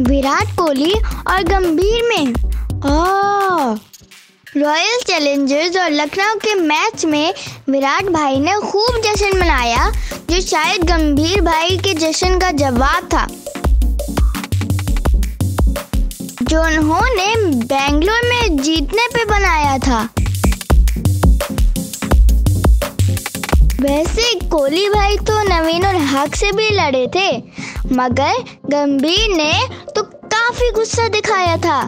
विराट कोहली और गंभीर में। रॉयल चैलेंजर्स और लखनऊ के मैच में विराट भाई ने खूब जश्न मनाया, जो शायद गंभीर भाई के जश्न का जवाब था। जो उन्होंने बेंगलोर में जीतने पे बनाया था। वैसे कोहली भाई तो हक से भी लड़े थे मगर गंभीर ने तो काफ़ी गुस्सा दिखाया था।